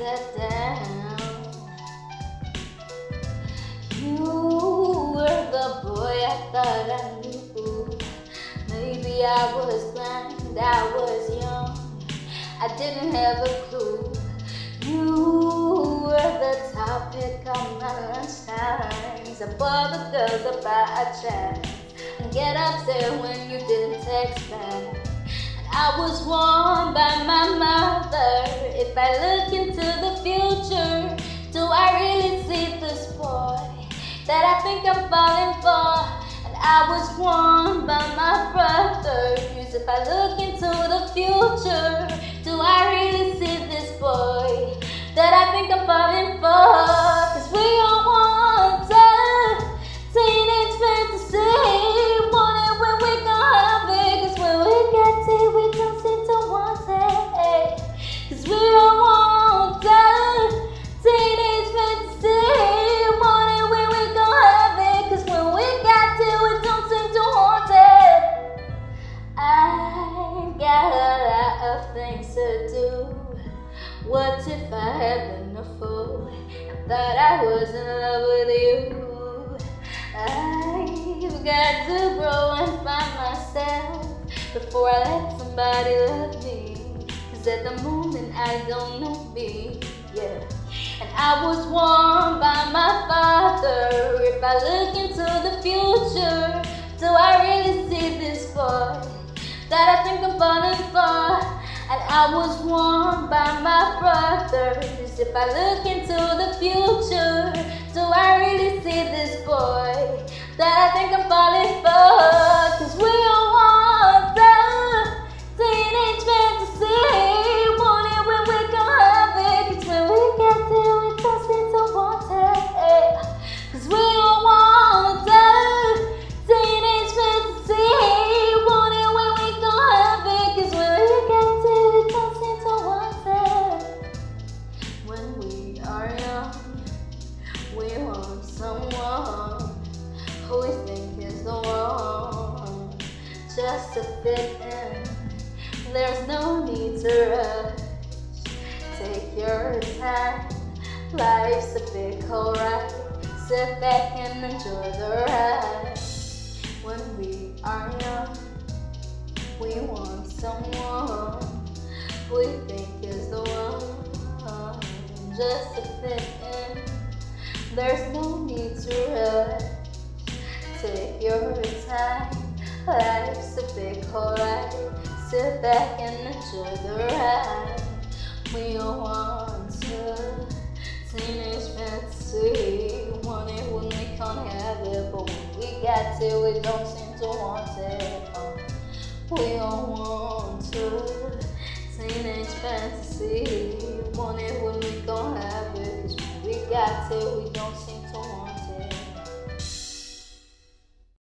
sat down. You were the boy I thought I knew. Maybe I was blind, I was young. I didn't have a clue. You were the topic of my lunchtimes. Above the girls about a chance. And get upset when you didn't text back. And I was warned by my mother. Think I'm falling for? And I was warned by my brothers. If I look into the future, things to do. What if I had been a fool and thought I was in love with you? I've got to grow and find myself before I let somebody love me. Cause at the moment I don't know me, yeah. And I was warned by my father if I look into the future, do I really see this boy that I think I'm falling for? I was warned by my brothers if I look into the future, do I really see this boy? That I think I'm falling There's no need to rush. Take your time. Life's a big ride. Sit back and enjoy the ride. When we are young, we want someone we think is the one just to fit in. There's no need to rush. Take your time. Life's a big whole Sit back and enjoy the ride. We all want to teenage fantasy. Want it when we can't have it, but when we got it, we don't seem to want it. We all want to teenage fantasy. Want it when we can't have it, cause when we got it, we don't.